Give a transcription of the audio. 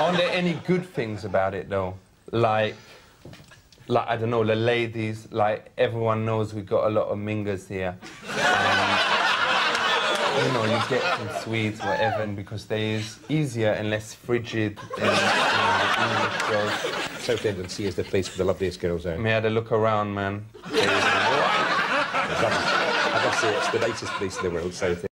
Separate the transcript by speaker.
Speaker 1: Are there any good things about it though? Like, like I don't know, the ladies. Like everyone knows we've got a lot of mingers here. And, you know, you get some Swedes, whatever, and because they is easier and less frigid than girls.
Speaker 2: Southend on Sea is the place for the loveliest girls out.
Speaker 1: May I had a look around, man.
Speaker 2: I must say, it's the nicest place in the world, Southend.